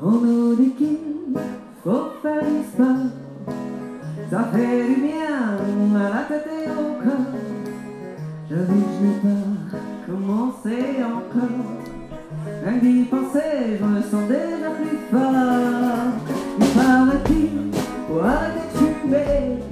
Un orecchino so feliz pa Za fermiam à la tête et au corps J'avoue que je n'ai pas commencé encore. Rien d'y penser, je me sens déjà plus fort. Il paraît-il, pour aller tuer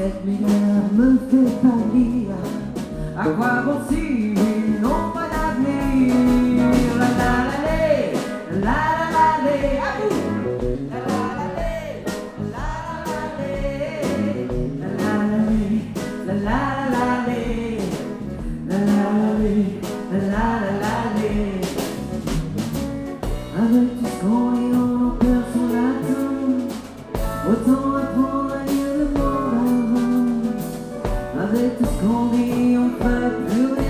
terminamos devalia Acqua possibile non parlarne La la la le, la la la le. Abu! I heard you going on son personal Autant apprendre let tout ce qu'on on fait.